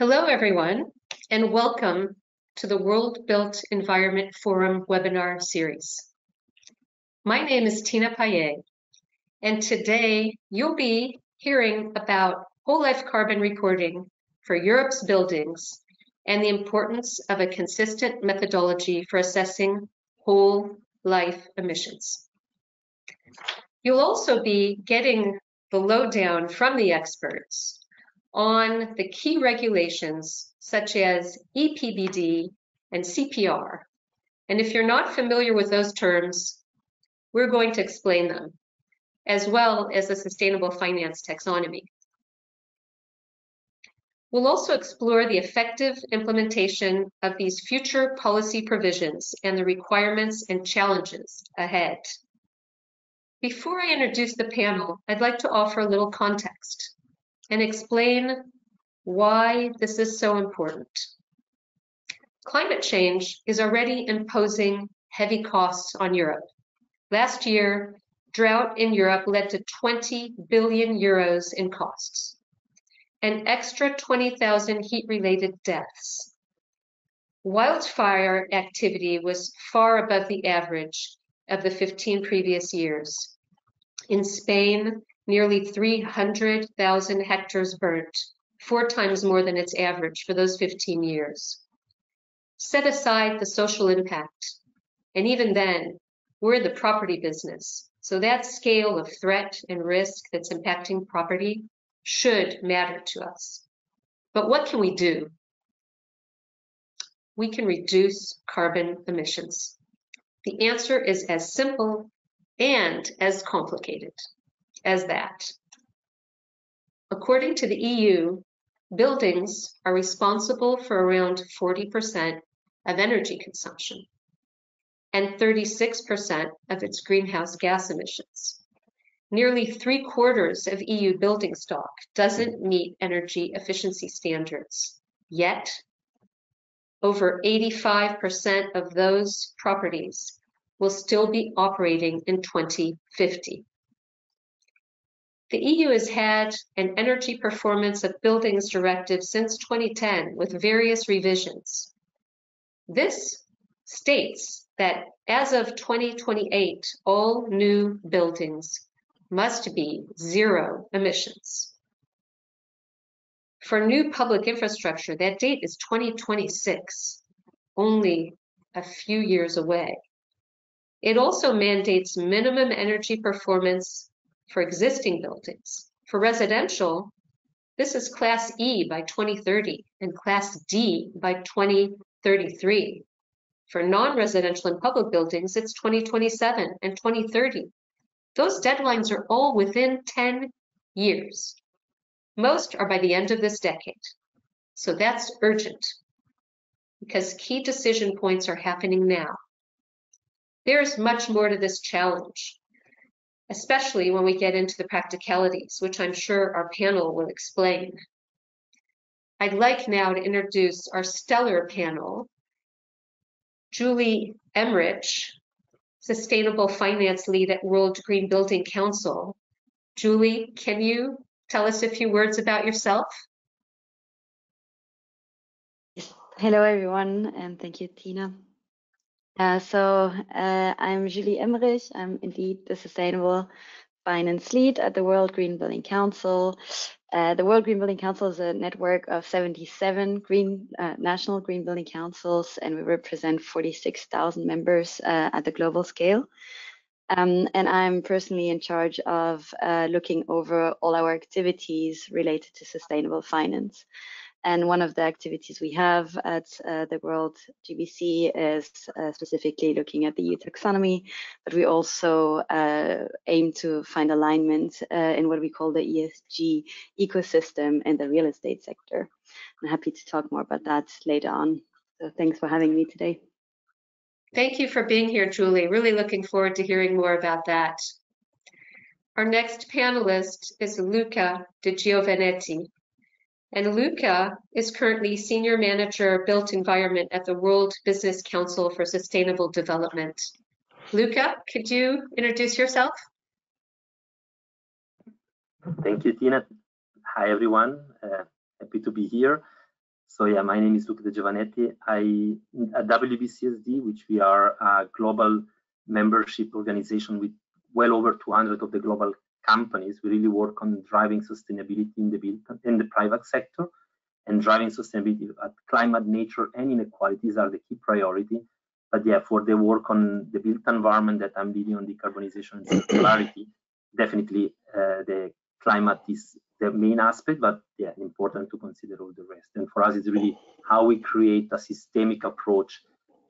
Hello, everyone, and welcome to the World Built Environment Forum webinar series. My name is Tina Paillet, and today you'll be hearing about whole life carbon reporting for Europe's buildings and the importance of a consistent methodology for assessing whole life emissions. You'll also be getting the lowdown from the experts on the key regulations such as EPBD and CPR. And if you're not familiar with those terms, we're going to explain them, as well as the sustainable finance taxonomy. We'll also explore the effective implementation of these future policy provisions and the requirements and challenges ahead. Before I introduce the panel, I'd like to offer a little context and explain why this is so important. Climate change is already imposing heavy costs on Europe. Last year, drought in Europe led to 20 billion euros in costs, an extra 20,000 heat-related deaths. Wildfire activity was far above the average of the 15 previous years. In Spain, nearly 300,000 hectares burnt, four times more than its average for those 15 years. Set aside the social impact, and even then, we're in the property business. So that scale of threat and risk that's impacting property should matter to us. But what can we do? We can reduce carbon emissions. The answer is as simple and as complicated as that. According to the EU, buildings are responsible for around 40% of energy consumption and 36% of its greenhouse gas emissions. Nearly three quarters of EU building stock doesn't meet energy efficiency standards. Yet, over 85% of those properties will still be operating in 2050. The EU has had an energy performance of buildings directive since 2010 with various revisions. This states that as of 2028, all new buildings must be zero emissions. For new public infrastructure, that date is 2026, only a few years away. It also mandates minimum energy performance for existing buildings. For residential, this is Class E by 2030 and Class D by 2033. For non-residential and public buildings, it's 2027 and 2030. Those deadlines are all within 10 years. Most are by the end of this decade. So that's urgent because key decision points are happening now. There's much more to this challenge especially when we get into the practicalities, which I'm sure our panel will explain. I'd like now to introduce our stellar panel, Julie Emmrich, Sustainable Finance Lead at World Green Building Council. Julie, can you tell us a few words about yourself? Hello, everyone, and thank you, Tina. Uh, so uh, I'm Julie Emmrich. I'm indeed the Sustainable Finance Lead at the World Green Building Council. Uh, the World Green Building Council is a network of 77 green uh, national green building councils, and we represent 46,000 members uh, at the global scale. Um, and I'm personally in charge of looking over all our activities related to sustainable finance. And one of the activities we have at uh, the World GBC is uh, specifically looking at the EU taxonomy, but we also uh, aim to find alignment uh, in what we call the ESG ecosystem in the real estate sector. I'm happy to talk more about that later on. So thanks for having me today. Thank you for being here, Julie. Really looking forward to hearing more about that. Our next panelist is Luca De Giovanetti. And Luca is currently Senior Manager Built Environment at the World Business Council for Sustainable Development. Luca, could you introduce yourself? Thank you, Tina. Hi, everyone. Uh, happy to be here. So yeah, my name is Luca De Giovanetti. I at WBCSD, which we are a global membership organization with well over 200 of the global companies. We really work on driving sustainability in the built in the private sector and driving sustainability at climate, nature, and inequalities are the key priority. But yeah, for the work on the built environment that I'm leading on decarbonization and circularity, definitely uh, the climate is the main aspect, but yeah, important to consider all the rest. And for us, it's really how we create a systemic approach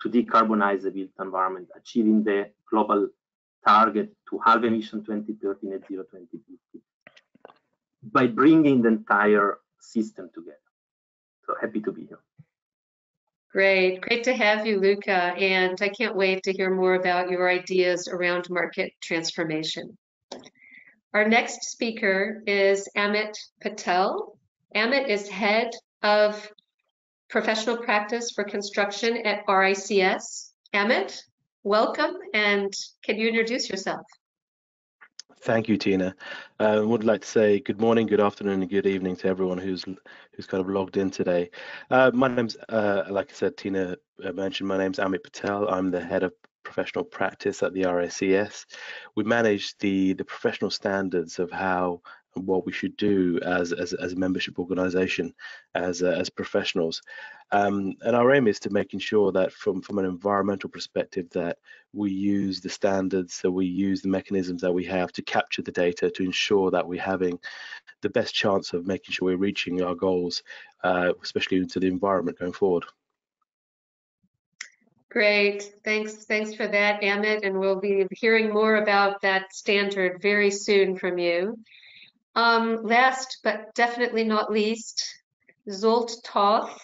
to decarbonize the built environment, achieving the global target to halve emission 2030 net zero 2050 by bringing the entire system together. So happy to be here. Great, great to have you, Luca. And I can't wait to hear more about your ideas around market transformation. Our next speaker is Amit Patel. Amit is head of professional practice for construction at RICS. Amit, welcome and can you introduce yourself? Thank you, Tina. Uh, I would like to say good morning, good afternoon, and good evening to everyone who's who's kind of logged in today. Uh, my name's, uh, like I said, Tina uh, mentioned, my name's Amit Patel. I'm the head of professional practice at the RICS. We manage the the professional standards of how what we should do as as, as a membership organization as uh, as professionals. Um, and our aim is to making sure that from from an environmental perspective that we use the standards that we use the mechanisms that we have to capture the data to ensure that we're having the best chance of making sure we're reaching our goals uh, especially into the environment going forward. Great, thanks, thanks for that, Amit, and we'll be hearing more about that standard very soon from you. Um, last but definitely not least, Zsolt Toth,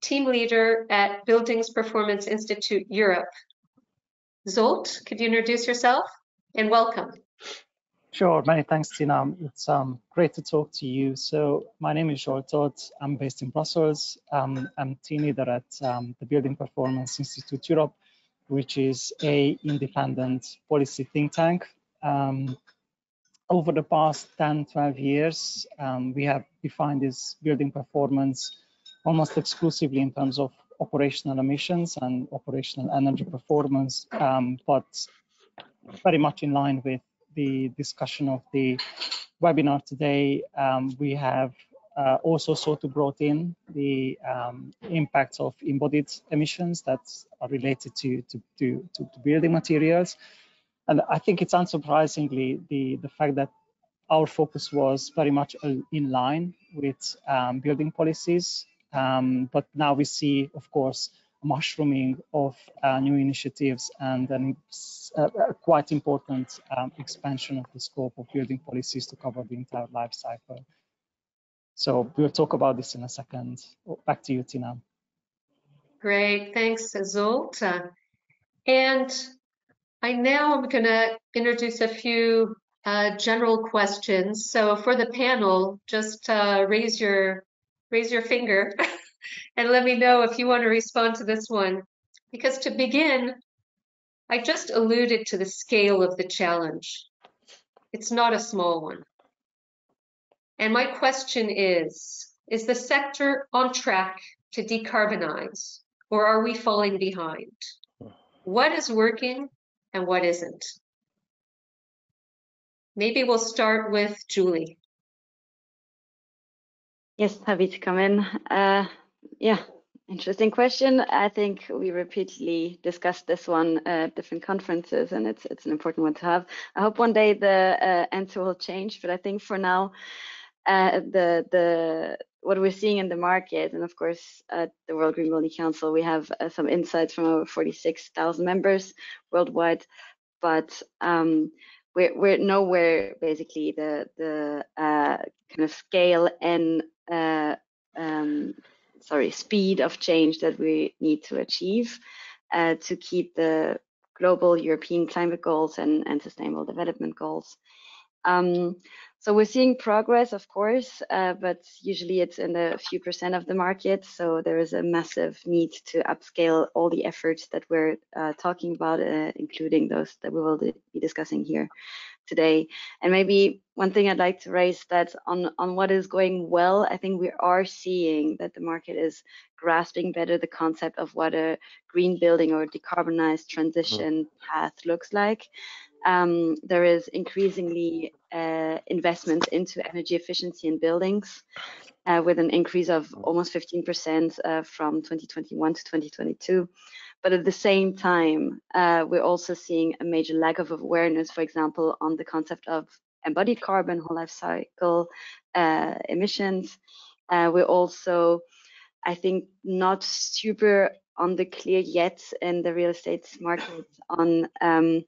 team leader at Buildings Performance Institute Europe. Zolt, could you introduce yourself and welcome? Sure, many thanks, Tina. It's um, great to talk to you. So my name is Zsolt Toth. I'm based in Brussels. Um, I'm team leader at um, the Building Performance Institute Europe, which is a independent policy think tank. Over the past 10, 12 years, um, we have defined this building performance almost exclusively in terms of operational emissions and operational energy performance, um, but very much in line with the discussion of the webinar today, um, we have uh, also sort of brought in the um, impacts of embodied emissions that are related to, to, to, to, building materials. And I think it's unsurprisingly the, the fact that our focus was very much in line with um, building policies. Um, but now we see, of course, mushrooming of uh, new initiatives and an, uh, quite important um, expansion of the scope of building policies to cover the entire life cycle. So we'll talk about this in a second. Oh, back to you, Tina. Great, thanks, Zsolt. Uh, and I now am going to introduce a few uh, general questions. So for the panel, just uh, raise your raise your finger and let me know if you want to respond to this one. Because to begin, I just alluded to the scale of the challenge. It's not a small one. And my question is, is the sector on track to decarbonize or are we falling behind? What is working and what isn't? Maybe we'll start with Julie. Yes, happy to come in. Uh, yeah, interesting question. I think we repeatedly discussed this one at different conferences, and it's it's an important one to have. I hope one day the uh, answer will change, but I think for now, uh, the the what we're seeing in the market, and of course at the World Green Building Council, we have uh, some insights from over 46,000 members worldwide, but um, we're we're nowhere basically the the uh, kind of scale and uh, um, sorry, speed of change that we need to achieve uh, to keep the global European climate goals and, and sustainable development goals. Um, so we're seeing progress, of course, uh, but usually it's in a few percent of the market. So there is a massive need to upscale all the efforts that we're uh, talking about, uh, including those that we will be discussing here today. And maybe one thing I'd like to raise that on, on what is going well, I think we are seeing that the market is grasping better the concept of what a green building or decarbonized transition path looks like. Um, there is increasingly uh, investment into energy efficiency in buildings uh, with an increase of almost 15% uh, from 2021 to 2022. But at the same time, uh, we're also seeing a major lack of awareness, for example, on the concept of embodied carbon, whole life cycle uh, emissions. Uh, we're also, I think, not super on the clear yet in the real estate market on um,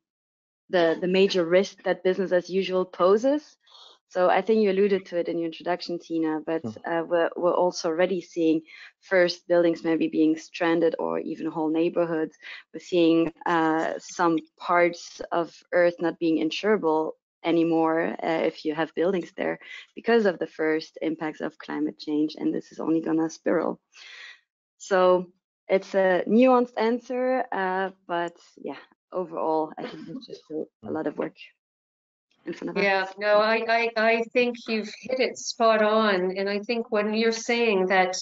the, the major risk that business as usual poses. So I think you alluded to it in your introduction, Tina, but hmm. uh, we're, we're also already seeing first buildings maybe being stranded or even whole neighborhoods. We're seeing uh, some parts of Earth not being insurable anymore uh, if you have buildings there because of the first impacts of climate change, and this is only gonna spiral. So it's a nuanced answer, uh, but yeah, overall, I think it's just a, a lot of work in front of us. Yeah, no, I, I, I think you've hit it spot on. And I think when you're saying that,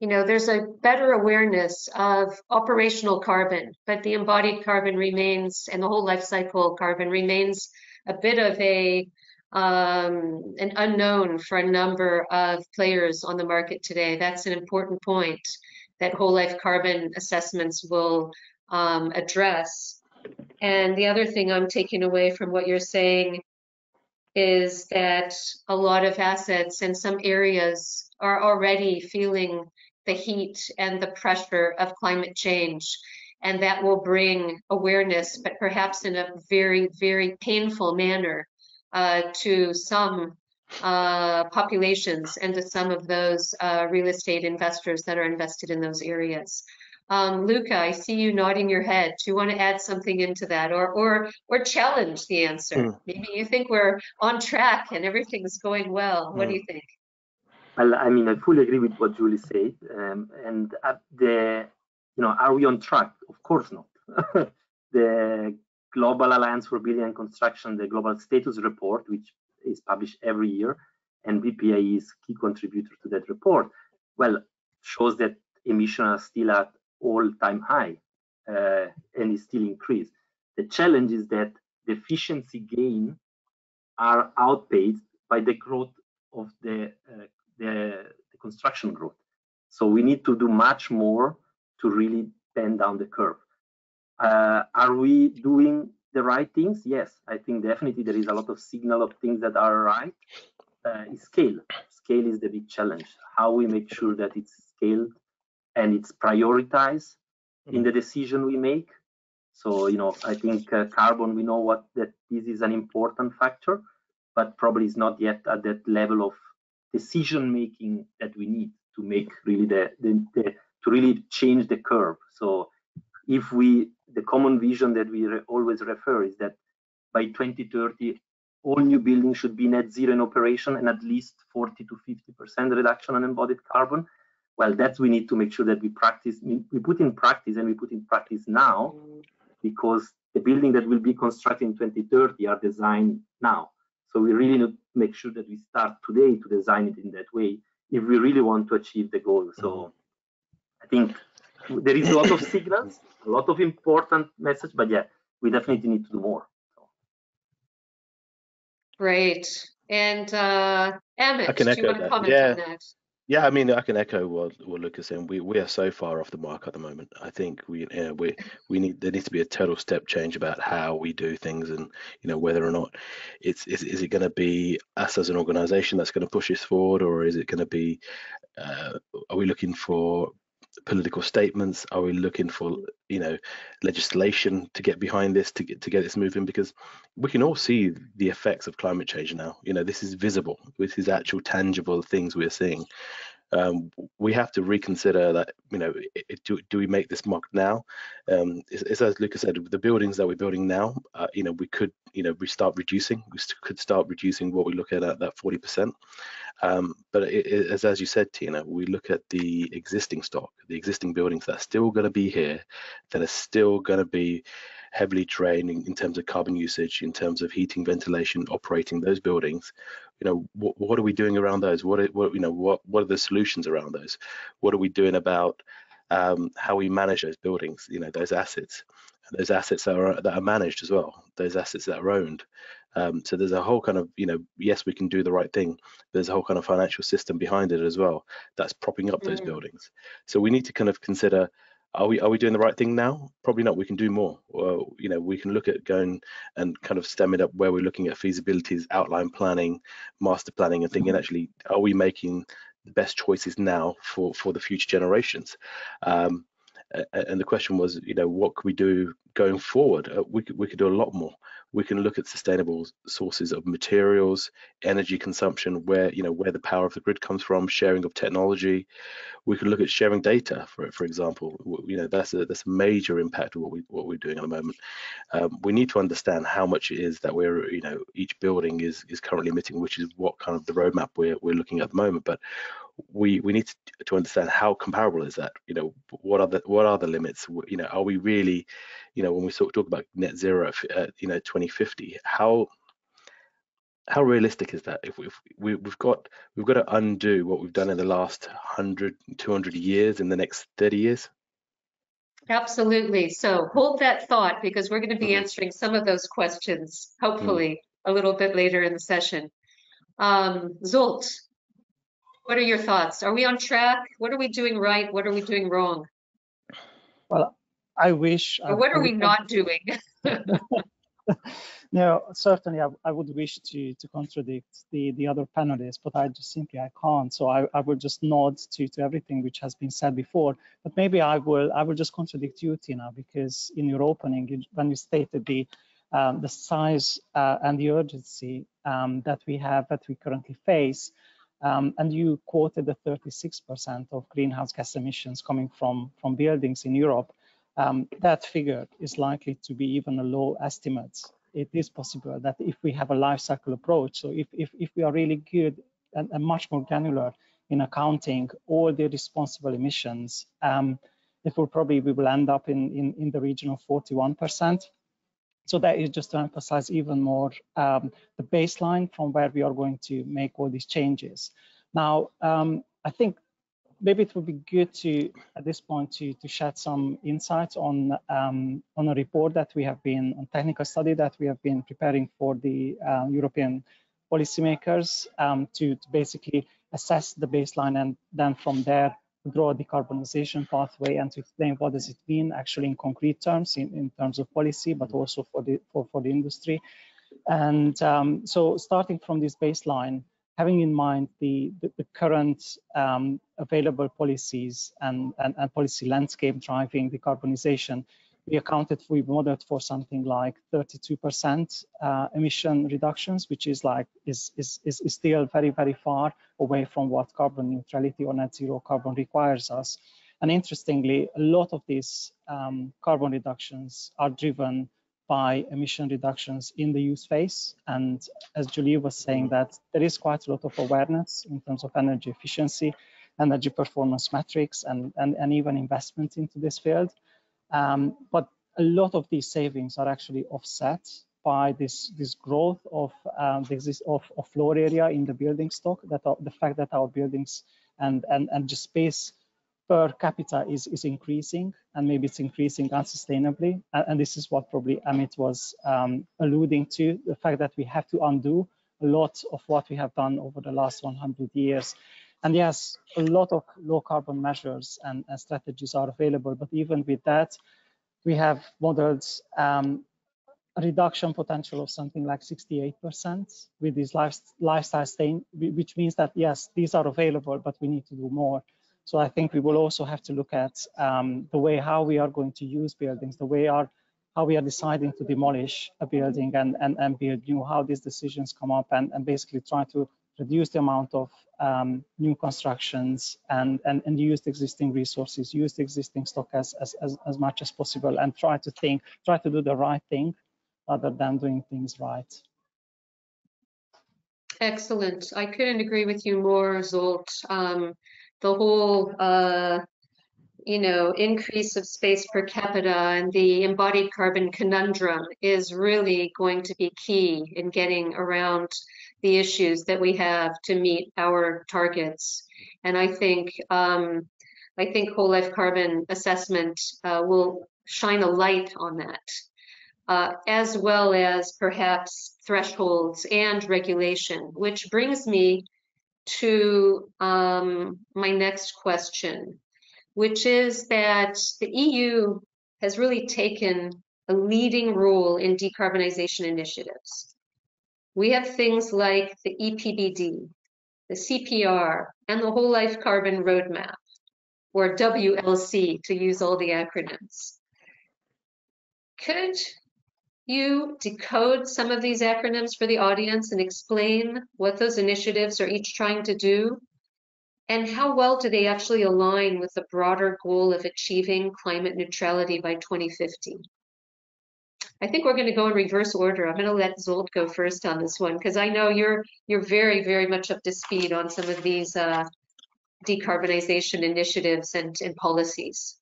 you know, there's a better awareness of operational carbon, but the embodied carbon remains and the whole life cycle carbon remains a bit of a um, an unknown for a number of players on the market today. That's an important point that whole life carbon assessments will um, address. And the other thing I'm taking away from what you're saying is that a lot of assets in some areas are already feeling the heat and the pressure of climate change. And that will bring awareness, but perhaps in a very, very painful manner uh, to some uh, populations and to some of those uh, real estate investors that are invested in those areas. Um, Luca, I see you nodding your head. Do you want to add something into that or or or challenge the answer? Mm. Maybe you think we're on track and everything's going well. What mm. do you think? Well, I mean, I fully agree with what Julie said. Um, and the, you know, are we on track? Of course not. the Global Alliance for Building and Construction, the Global Status Report, which is published every year, and BPI is key contributor to that report, well, shows that emissions are still at all-time high uh, and is still increased. The challenge is that the efficiency gain are outpaced by the growth of the, uh, the, the construction growth. So we need to do much more to really bend down the curve. Uh, are we doing the right things? Yes, I think definitely there is a lot of signal of things that are right. Uh, scale. Scale is the big challenge. How we make sure that it's scaled and it's prioritized in mm-hmm. the decision we make. So, you know, I think uh, carbon, we know what that this is an important factor, but probably is not yet at that level of decision making that we need to make really the, the, the to really change the curve. So, if we the common vision that we re always refer is that by 2030 all new buildings should be net zero in operation and at least 40 to 50 percent reduction on embodied carbon well that's we need to make sure that we practice we put in practice and we put in practice now because the building that will be constructed in 2030 are designed now so we really need to make sure that we start today to design it in that way if we really want to achieve the goal so i think there is a lot of signals a lot of important message but yeah we definitely need to do more Great. And uh, Amit, do you want to comment yeah. on that? Yeah, I mean, I can echo what, what Lucas said. We we are so far off the mark at the moment. I think we you know, we we need there needs to be a total step change about how we do things, and you know whether or not it's is, is it going to be us as an organisation that's going to push this forward, or is it going to be uh, are we looking for political statements? Are we looking for you know legislation to get behind this to get to get this moving? Because we can all see the effects of climate change now. You know, this is visible. This is actual tangible things we're seeing. Um, we have to reconsider that. You know, it, do, do we make this mark now? Um, it's, it's, as Lucas said, the buildings that we're building now, uh, you know, we could, you know, we start reducing. We could start reducing what we look at at that 40%. Um, but it, it, as, as you said, Tina, we look at the existing stock, the existing buildings that are still going to be here, that are still going to be heavily drain in, in, terms of carbon usage, in terms of heating, ventilation, operating those buildings. You know, what, what are we doing around those? What, are, what you know, what what are the solutions around those? What are we doing about um, how we manage those buildings? You know, those assets, those assets that are that are managed as well, those assets that are owned. Um, so there's a whole kind of, you know, yes, we can do the right thing. There's a whole kind of financial system behind it as well that's propping up those mm. buildings. So we need to kind of consider are we are we doing the right thing now? Probably not. We can do more. Well, you know, we can look at going and kind of stem it up where we're looking at feasibilities, outline planning, master planning, and thinking mm-hmm. actually, are we making the best choices now for for the future generations? Um, and the question was, you know, what can we do going forward? Uh, we could we could do a lot more. We can look at sustainable sources of materials, energy consumption, where you know where the power of the grid comes from, sharing of technology. We can look at sharing data, for for example. You know, that's a that's a major impact of what we what we're doing at the moment. Um, we need to understand how much it is that we're you know each building is is currently emitting, which is what kind of the roadmap we're we're looking at the moment. But we we need to, to understand how comparable is that you know what are the what are the limits? You know are we really you know when we sort talk about net zero at you know 2050 how how realistic is that? If, we, we, we've got we've got to undo what we've done in the last 100 200 years in the next 30 years? Absolutely. So hold that thought because we're going to be mm -hmm. answering some of those questions hopefully mm -hmm. a little bit later in the session. Um, Zsolt, what are your thoughts? Are we on track? What are we doing right? What are we doing wrong? Well, I wish. Or what I, are we not doing? no, certainly I, I, would wish to to contradict the the other panelists, but I just simply I can't. So I, I will just nod to to everything which has been said before. But maybe I will I will just contradict you, Tina, because in your opening when you stated the um, the size uh, and the urgency um, that we have that we currently face. Um, and you quoted the 36% of greenhouse gas emissions coming from, from buildings in Europe. Um, that figure is likely to be even a low estimate. It is possible that if we have a life cycle approach, so if, if, if we are really good and, and much more granular in accounting all the responsible emissions, um, will probably we will end up in, in, in the region of 41%. So that is just to emphasize even more um, the baseline from where we are going to make all these changes. Now, um, I think maybe it would be good to, at this point, to, to shed some insights on, um, on a report that we have been, on technical study that we have been preparing for the uh, European policymakers um, to, to basically assess the baseline and then from there draw a decarbonization pathway and to explain what does it mean actually in concrete terms in, in terms of policy but also for the for, for the industry. And um, so starting from this baseline having in mind the the, the current um, available policies and, and, and policy landscape driving decarbonization we accounted for, we modeled for something like 32% uh, emission reductions, which is like, is, is, is, is still very, very far away from what carbon neutrality or net zero carbon requires us. And interestingly, a lot of these um, carbon reductions are driven by emission reductions in the use phase. And as Julie was saying that there is quite a lot of awareness in terms of energy efficiency, energy performance metrics, and, and, and even investment into this field. Um, but a lot of these savings are actually offset by this this growth of um, the of, of floor area in the building stock. That are, the fact that our buildings and and and the space per capita is is increasing, and maybe it's increasing unsustainably. And, and this is what probably Amit was um, alluding to: the fact that we have to undo a lot of what we have done over the last 100 years. And yes, a lot of low carbon measures and, and strategies are available, but even with that, we have modeled um, a reduction potential of something like 68% with these life, lifestyle stain, which means that yes, these are available, but we need to do more. So I think we will also have to look at um, the way how we are going to use buildings, the way our how we are deciding to demolish a building and, and, and build new, how these decisions come up and, and basically try to reduce the amount of um, new constructions and, and, and use existing resources, use the existing stock as, as, as, as much as possible and try to think, try to do the right thing rather than doing things right. Excellent. I couldn't agree with you more, Zsolt. Um, the whole uh, you know, increase of space per capita and the embodied carbon conundrum is really going to be key in getting around the issues that we have to meet our targets. And I think um, I think whole life carbon assessment uh, will shine a light on that, uh, as well as perhaps thresholds and regulation, which brings me to um, my next question, which is that the EU has really taken a leading role in decarbonization initiatives. We have things like the EPBD, the CPR, and the Whole Life Carbon Roadmap, or WLC to use all the acronyms. Could you decode some of these acronyms for the audience and explain what those initiatives are each trying to do? And how well do they actually align with the broader goal of achieving climate neutrality by 2050? I think we're going to go in reverse order. I'm going to let Zsolt go first on this one because I know you're you're very very much up to speed on some of these uh, decarbonization initiatives and, and policies.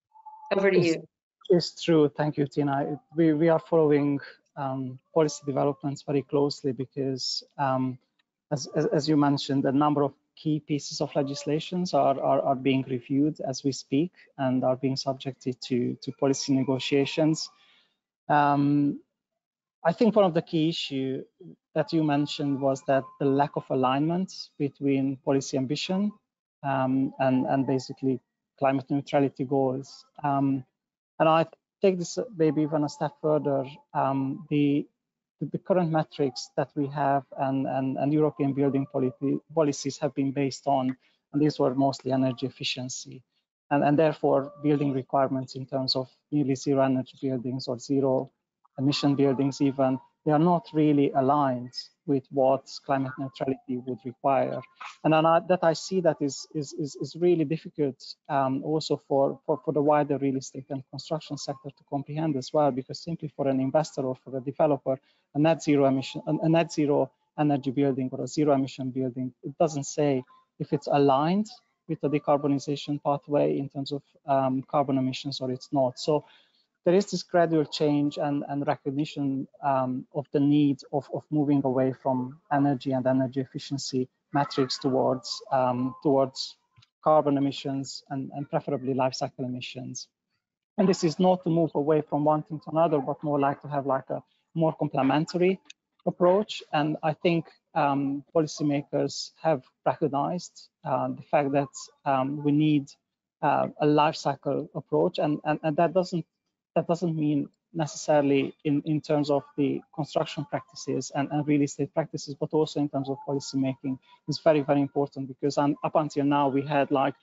Over to it's, you. It's true. Thank you, Tina. We, we are following um, policy developments very closely because, um, as, as, as, you mentioned, a number of key pieces of legislations are, are, are being reviewed as we speak and are being subjected to, to policy negotiations. Um, I think one of the key issue that you mentioned was that the lack of alignment between policy ambition um, and, and basically climate neutrality goals. Um, and I take this maybe even a step further. Um, the, the current metrics that we have and, and, and European building policy, policies have been based on, and these were mostly energy efficiency. And, and therefore, building requirements in terms of nearly zero energy buildings or zero emission buildings even, they are not really aligned with what climate neutrality would require. And I, that I see that is, is, is, is really difficult um, also for, for, for the wider real estate and construction sector to comprehend as well, because simply for an investor or for a developer, a net zero emission, a net zero energy building or a zero emission building, it doesn't say if it's aligned with the decarbonization pathway in terms of um, carbon emissions or it's not. So there is this gradual change and, and recognition um, of the need of, of moving away from energy and energy efficiency metrics towards um, towards carbon emissions and, and preferably life cycle emissions. And this is not to move away from one thing to another, but more like to have like a more complementary approach. And I think um, policymakers have recognized uh, the fact that um, we need uh, a life cycle approach, and, and, and that doesn't that doesn't mean necessarily in, in terms of the construction practices and, and real estate practices, but also in terms of policy making is very, very important because um, up until now we had like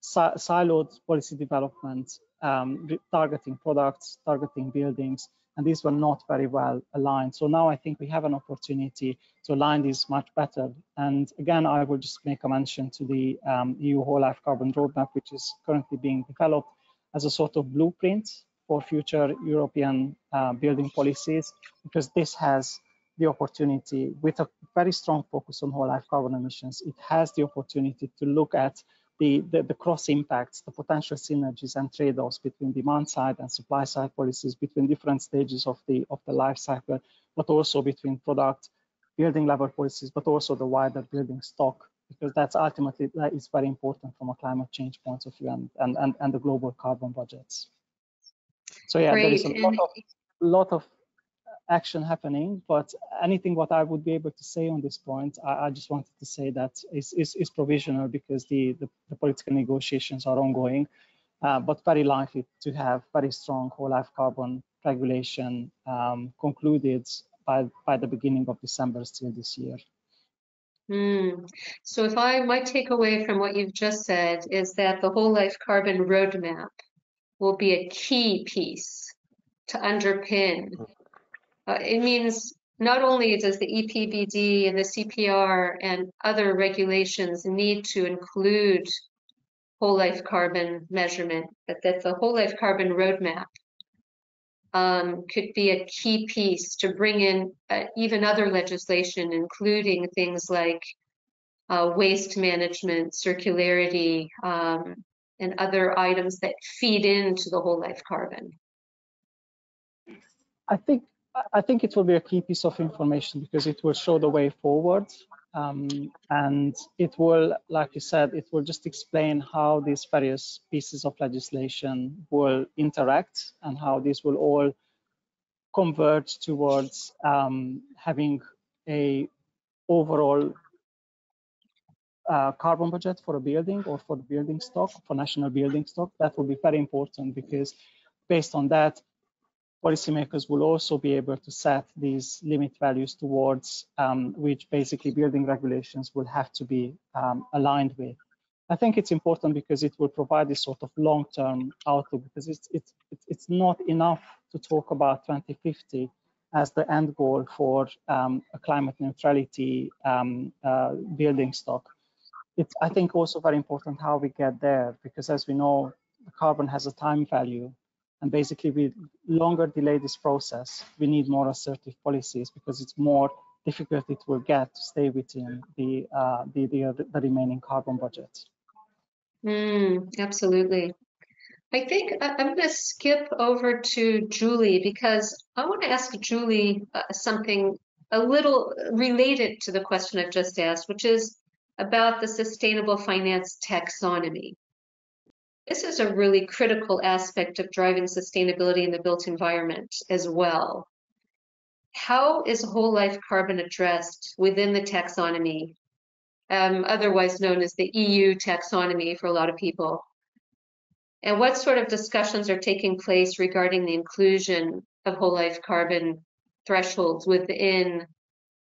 si siloed policy development um, targeting products, targeting buildings, and these were not very well aligned. So now I think we have an opportunity to align these much better. And again, I will just make a mention to the um, EU Whole Life Carbon Roadmap, which is currently being developed as a sort of blueprint for future European uh, building policies, because this has the opportunity with a very strong focus on whole life carbon emissions. It has the opportunity to look at the, the, the cross impacts, the potential synergies and trade-offs between demand side and supply side policies, between different stages of the of the life cycle, but also between product building level policies, but also the wider building stock, because that's ultimately that is very important from a climate change point of view and, and, and, and the global carbon budgets. So yeah, Great. there is a lot of, lot of action happening, but anything what I would be able to say on this point, I, I just wanted to say that is, is, is provisional because the, the, the, political negotiations are ongoing, uh, but very likely to have very strong whole life carbon regulation um, concluded by, by the beginning of December still this year. Mm. So if I, my takeaway from what you've just said is that the whole life carbon roadmap will be a key piece to underpin. Uh, it means not only does the EPBD and the CPR and other regulations need to include whole life carbon measurement, but that the whole life carbon roadmap um, could be a key piece to bring in uh, even other legislation, including things like uh, waste management, circularity, um, and other items that feed into the whole life carbon? I think I think it will be a key piece of information because it will show the way forward. Um, and it will, like you said, it will just explain how these various pieces of legislation will interact and how these will all converge towards um, having a overall carbon budget for a building or for the building stock, for national building stock. That will be very important because based on that, policymakers will also be able to set these limit values towards um, which basically building regulations will have to be um, aligned with. I think it's important because it will provide this sort of long-term outlook because it's, it's, it's not enough to talk about 2050 as the end goal for um, a climate neutrality um, uh, building stock. It's, I think, also very important how we get there because as we know, the carbon has a time value and basically, we longer delay this process, we need more assertive policies because it's more difficult it will get to stay within the uh, the, the, the remaining carbon budget. Mm, absolutely. I think I'm going to skip over to Julie because I want to ask Julie uh, something a little related to the question I've just asked, which is about the sustainable finance taxonomy. This is a really critical aspect of driving sustainability in the built environment as well. How is whole life carbon addressed within the taxonomy, um, otherwise known as the EU taxonomy for a lot of people? And what sort of discussions are taking place regarding the inclusion of whole life carbon thresholds within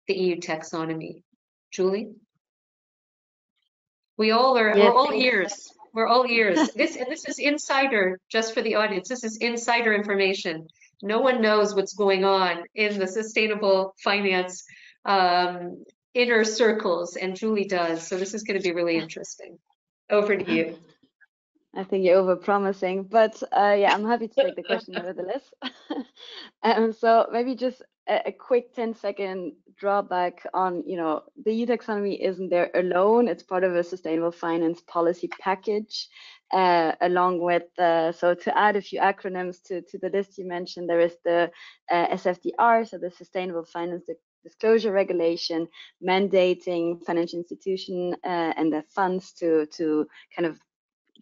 the EU taxonomy? Julie? We all are, we're all ears. We're all ears. This and this is insider, just for the audience. This is insider information. No one knows what's going on in the sustainable finance um, inner circles, and Julie does. So this is going to be really interesting. Over to you. I think you're over promising, but uh, yeah, I'm happy to take the question nevertheless. um, so maybe just a, a, quick 10 second drawback on, you know, the EU taxonomy isn't there alone. It's part of a sustainable finance policy package, uh, along with, uh, so to add a few acronyms to, to the list you mentioned, there is the uh, SFDR, so the Sustainable Finance Disclosure Regulation, mandating financial institution uh, and their funds to, to kind of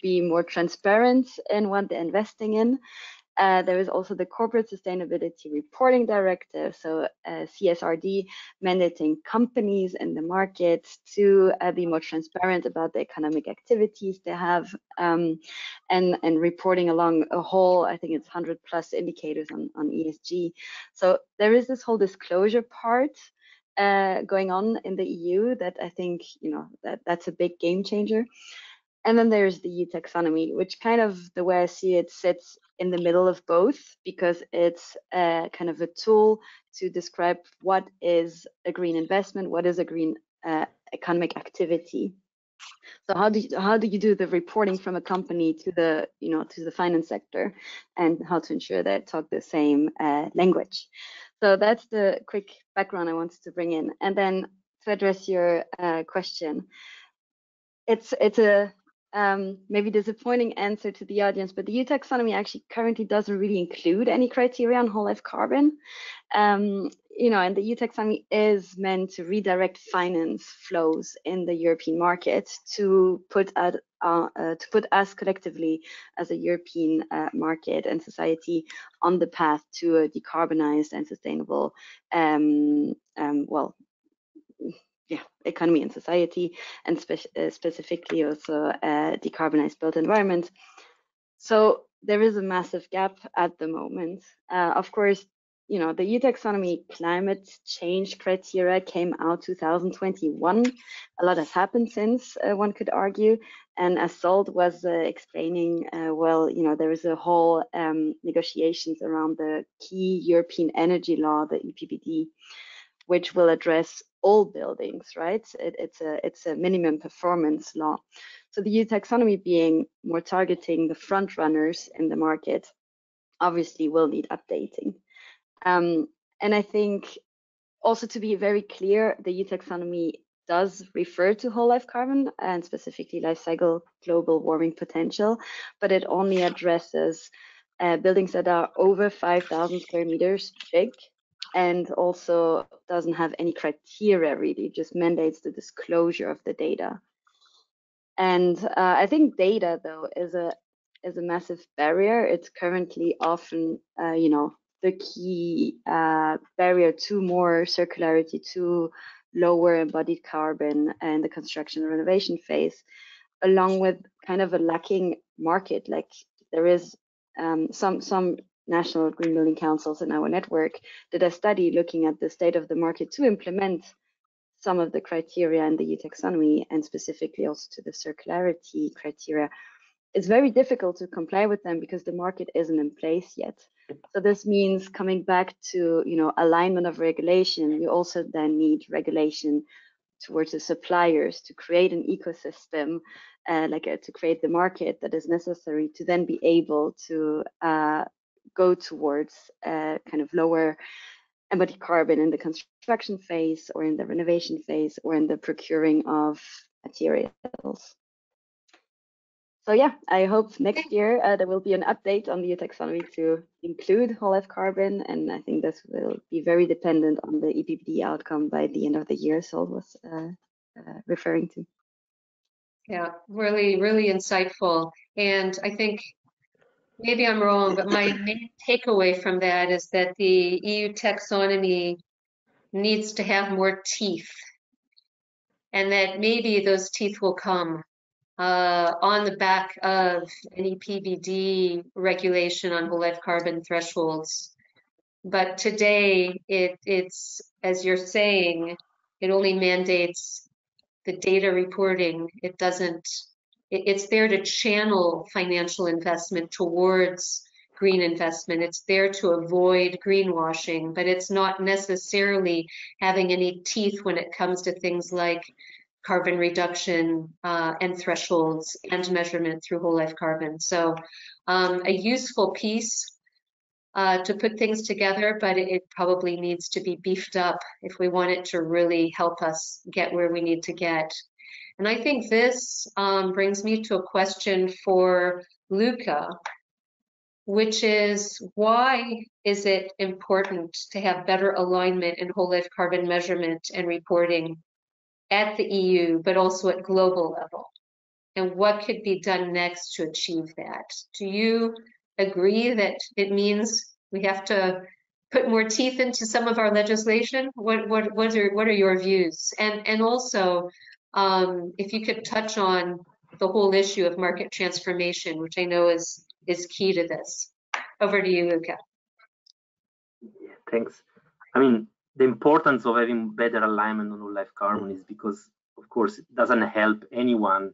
be more transparent in what they're investing in. Uh, there is also the Corporate Sustainability Reporting Directive, so uh, CSRD, mandating companies in the market to uh, be more transparent about the economic activities they have, um, and and reporting along a whole, I think it's 100 plus indicators on on ESG. So there is this whole disclosure part uh, going on in the EU that I think you know that that's a big game changer. And then there's the taxonomy, which kind of the way I see it sits in the middle of both because it's a, kind of a tool to describe what is a green investment, what is a green uh, economic activity. So how do you, how do you do the reporting from a company to the you know to the finance sector, and how to ensure that talk the same uh, language? So that's the quick background I wanted to bring in, and then to address your uh, question, it's it's a um, maybe disappointing answer to the audience, but the EU taxonomy actually currently doesn't really include any criteria on whole life carbon. Um, you know, and the EU taxonomy is meant to redirect finance flows in the European market to put at, uh, uh, to put us collectively as a European uh, market and society on the path to a decarbonized and sustainable, um, um well, yeah, economy and society, and spe uh, specifically also a decarbonized built environment. So there is a massive gap at the moment. Uh, of course, you know, the EU taxonomy climate change criteria came out 2021. A lot has happened since, uh, one could argue. And as Zsolt was uh, explaining, uh, well, you know, there is a whole um, negotiations around the key European energy law, the EPBD, which will address all buildings, right? It, it's a it's a minimum performance law. So the EU taxonomy being more targeting the front runners in the market, obviously will need updating. Um, and I think also to be very clear, the EU taxonomy does refer to whole life carbon and specifically life cycle global warming potential, but it only addresses uh, buildings that are over 5,000 square meters big and also doesn't have any criteria really, just mandates the disclosure of the data. And uh, I think data though is a is a massive barrier. It's currently often, uh, you know, the key uh, barrier to more circularity, to lower embodied carbon and the construction and renovation phase, along with kind of a lacking market. Like there is um, some some national green building councils in our network did a study looking at the state of the market to implement some of the criteria in the EU taxonomy and specifically also to the circularity criteria. It's very difficult to comply with them because the market isn't in place yet. So this means coming back to you know alignment of regulation. You also then need regulation towards the suppliers to create an ecosystem, uh, like uh, to create the market that is necessary to then be able to uh, go towards uh, kind of lower embodied carbon in the construction phase or in the renovation phase or in the procuring of materials. So yeah, I hope next year uh, there will be an update on the EU taxonomy to include whole life carbon, and I think this will be very dependent on the EPBD outcome by the end of the year. Zsolt was uh, uh, referring to. Yeah, really, really insightful. And I think maybe I'm wrong, but my main takeaway from that is that the EU taxonomy needs to have more teeth, and that maybe those teeth will come uh, on the back of any PBD regulation on whole life carbon thresholds. But today, it, it's, as you're saying, it only mandates the data reporting. It doesn't, it's there to channel financial investment towards green investment. It's there to avoid greenwashing, but it's not necessarily having any teeth when it comes to things like carbon reduction uh, and thresholds and measurement through whole life carbon. So um, a useful piece uh, to put things together, but it, it, probably needs to be beefed up if we want it to really help us get where we need to get. And I think this um, brings me to a question for Luca, which is why is it important to have better alignment in whole life carbon measurement and reporting at the EU, but also at global level? And what could be done next to achieve that? Do you agree that it means we have to put more teeth into some of our legislation? What what what are what are your views? And and also, um, if you could touch on the whole issue of market transformation, which I know is is key to this. Over to you, Luca. Yeah, thanks. I mean, the importance of having better alignment on life carbon is because, of course, it doesn't help anyone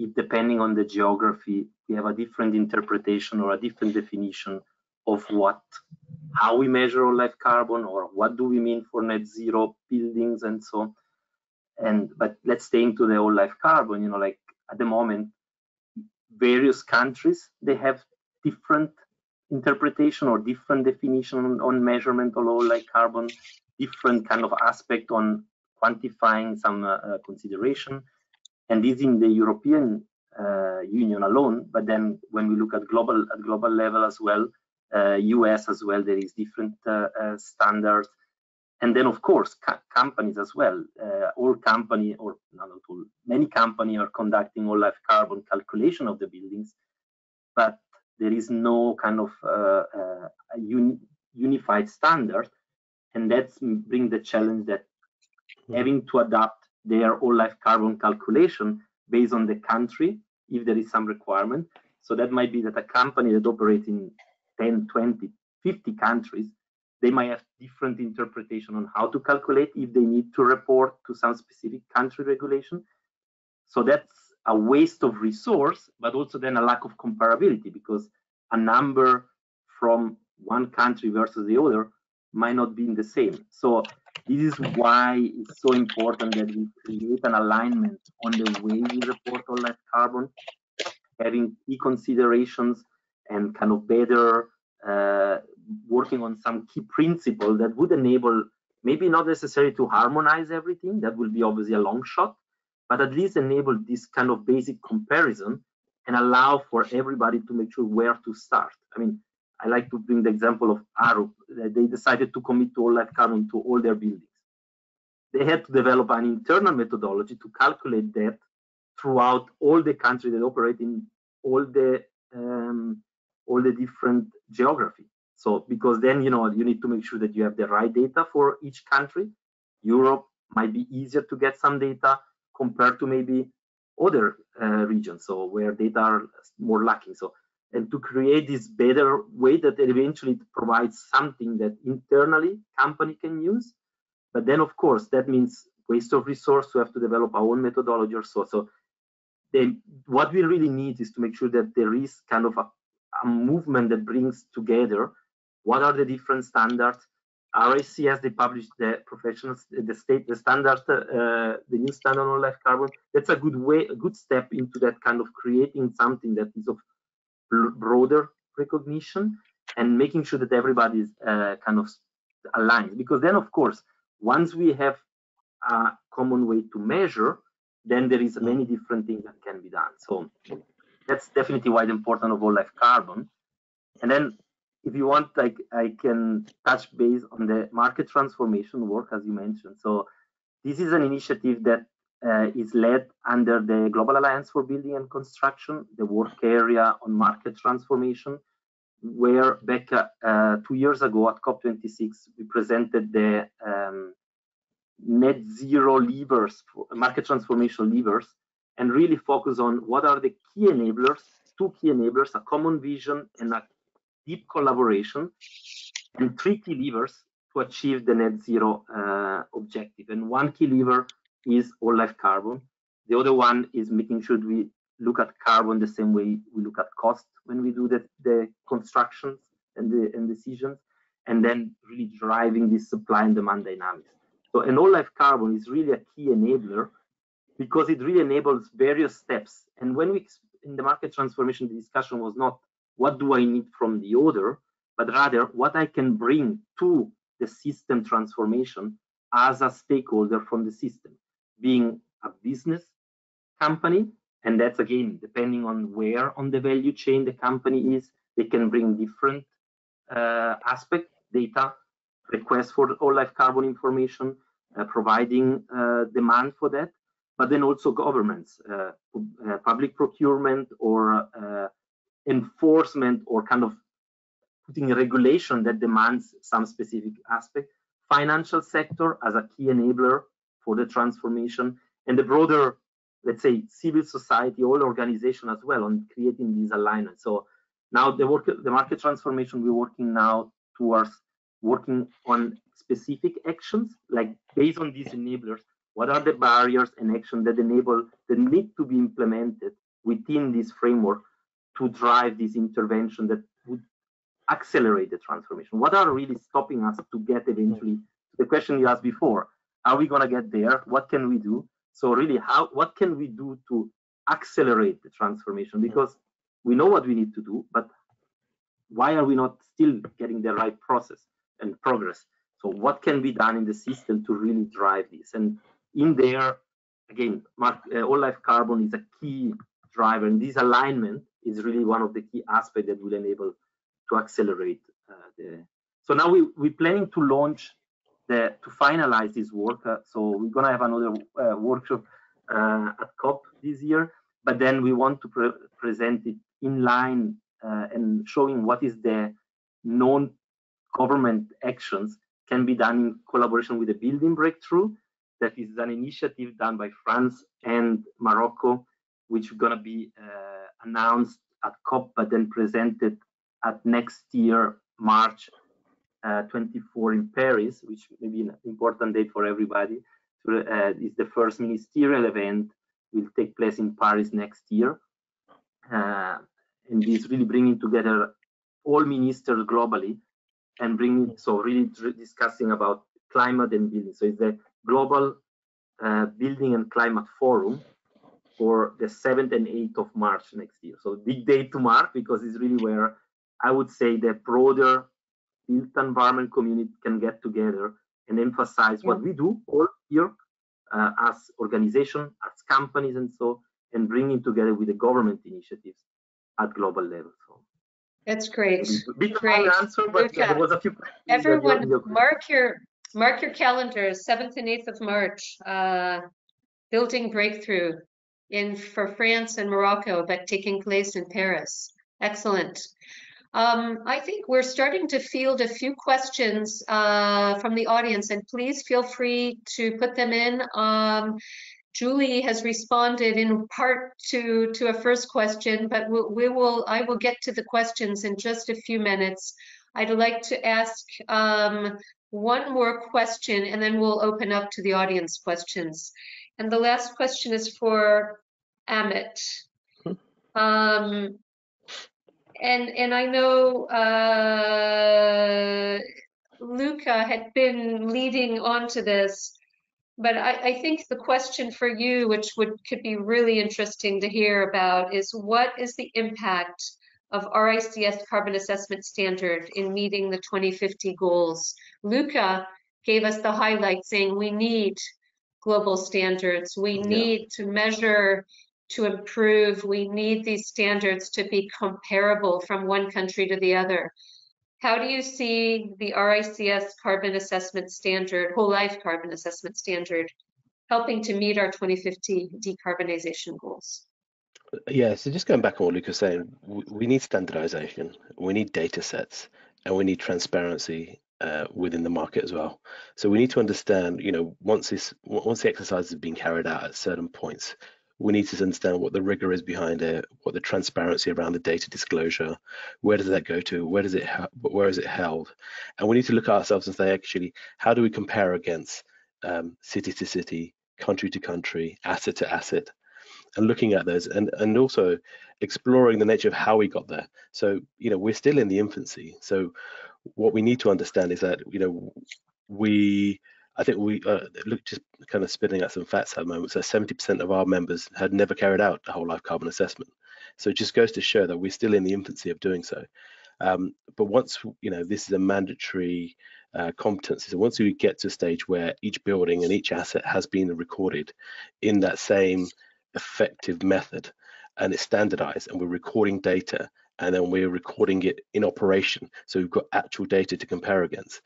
if depending on the geography, we have a different interpretation or a different definition of what, how we measure whole life carbon or what do we mean for net zero buildings and so on. And, but let's stay into the whole life carbon, you know, like at the moment, various countries, they have different interpretation or different definition on, on measurement of whole life carbon different kind of aspect on quantifying some uh, uh, consideration. And this in the European uh, Union alone, but then when we look at global at global level as well, US as well, there is different standards. And then, of course, companies as well. all company, or not all, many company are conducting whole life carbon calculation of the buildings, but there is no kind of uh, uh, un unified standard and that's bring the challenge that hmm. having to adapt their whole life carbon calculation based on the country if there is some requirement so that might be that a company that operates in 10 20 50 countries they might have different interpretation on how to calculate if they need to report to some specific country regulation so that's a waste of resource but also then a lack of comparability because a number from one country versus the other might not be the same. So this is why it's so important that we create an alignment on the way we report all that carbon, having key considerations and kind of better working on some key principle that would enable maybe not necessary to harmonize everything, that will be obviously a long shot, but at least enable this kind of basic comparison and allow for everybody to make sure where to start. I mean, I like to bring the example of Arup. They decided to commit to whole life carbon to all their buildings. They had to develop an internal methodology to calculate that throughout all the countries that operate in all the um, all the different geography. So because then you know you need to make sure that you have the right data for each country. Europe might be easier to get some data compared to maybe other uh, regions, so where data are more lacking. So and to create this better way that eventually provides something that internally company can use. But then of course that means waste of resource. We have to develop our own methodology or so. So then what we really need is to make sure that there is kind of a, a movement that brings together what are the different standards. RICS they published the professionals, the state, the standard, uh, the new standard on life carbon. That's a good way, a good step into that kind of creating something that is of broader recognition and making sure that everybody is uh, kind of aligned. Because then, of course, once we have a common way to measure, then there is many different things that can be done. So that's definitely why the importance of whole life carbon. And then if you want, like I can touch base on the market transformation work, as you mentioned. So this is an initiative that uh, is led under the Global Alliance for Building and Construction, the work area on market transformation, where back uh, two years ago at COP26, we presented the um, net zero levers, market transformation levers, and really focus on what are the key enablers, two key enablers, a common vision and a deep collaboration, and three key levers to achieve the net zero uh, objective. And one key lever is whole life carbon. The other one is making sure we look at carbon the same way we look at cost when we do the, the constructions and the and decisions, and then really driving this supply and demand dynamics. So an whole life carbon is really a key enabler because it really enables various steps. And when we in the market transformation, the discussion was not what do I need from the order, but rather what I can bring to the system transformation as a stakeholder from the system, being a business company. And that's again, depending on where on the value chain the company is, they can bring different uh, aspect, data, requests for whole life carbon information, uh, providing uh, demand for that, but then also governments, uh, uh, public procurement or uh, enforcement or kind of putting a regulation that demands some specific aspect, financial sector as a key enabler for the transformation, and the broader, let's say, civil society, all organization as well on creating these alignments. So now the work, the market transformation, we're working now towards working on specific actions, like based on these enablers, what are the barriers and actions that enable that need to be implemented within this framework to drive this intervention that would accelerate the transformation? What are really stopping us to get eventually to the question you asked before? Are we going to get there? What can we do? So really, how what can we do to accelerate the transformation? Because we know what we need to do, but why are we not still getting the right process? and progress. So what can be done in the system to really drive this? And in there, again, Mark, uh, whole life carbon is a key driver, and this alignment is really one of the key aspects that will enable to accelerate uh, the. So now we we're planning to launch the to finalize this work. Uh, so we're gonna have another uh, workshop uh, at COP this year, but then we want to pre present it in line uh, and showing what is the known government actions can be done in collaboration with the Building Breakthrough. That is an initiative done by France and Morocco, which is going to be uh, announced at COP, but then presented at next year, March uh, 24 in Paris, which may be an important date for everybody. Uh, is the first ministerial event will take place in Paris next year. Uh, and is really bringing together all ministers globally and bringing so really discussing about climate and building. So it's the global uh, building and climate forum for the 7th and 8th of March next year. So big day to mark because it's really where I would say the broader built environment community can get together and emphasize what we do all here uh, as organization, as companies, and so, and bringing together with the government initiatives at global level. So that's great. Bit great. answer, but yeah, there was a few. Everyone, mark your mark your calendars. Seventh and eighth of March. Uh, building breakthrough in for France and Morocco, but taking place in Paris. Excellent. Um, I think we're starting to field a few questions uh, from the audience, and please feel free to put them in. Um, Julie has responded in part to to a first question, but we'll, we will I will get to the questions in just a few minutes. I'd like to ask um, one more question, and then we'll open up to the audience questions. And the last question is for Amit. Um, and and I know uh, Luca had been leading on to this, but I, I, think the question for you, which would could be really interesting to hear about, is what is the impact of RICS carbon assessment standard in meeting the 2050 goals? Luca gave us the highlight saying we need global standards. We yeah. need to measure to improve. We need these standards to be comparable from one country to the other. How do you see the RICS carbon assessment standard, whole life carbon assessment standard, helping to meet our 2050 decarbonization goals? Yeah, so just going back on what Luke was saying, we need standardization, we need data sets, and we need transparency uh, within the market as well. So we need to understand, you know, once this once the exercise has been carried out at certain points, we need to understand what the rigor is behind it, what the transparency around the data disclosure, where does that go to, where does it, where is it held, and we need to look at ourselves and say, actually, how do we compare against um, city to city, country to country, asset to asset, and looking at those, and and also exploring the nature of how we got there. So you know, we're still in the infancy. So what we need to understand is that you know we I think we uh, look just kind of spitting at some facts at the moment. So 70% of our members had never carried out a whole life carbon assessment. So it just goes to show that we're still in the infancy of doing so. Um, but once you know this is a mandatory uh, competency, so once we get to a stage where each building and each asset has been recorded in that same effective method, and it's standardized, and we're recording data, and then we're recording it in operation, so we've got actual data to compare against.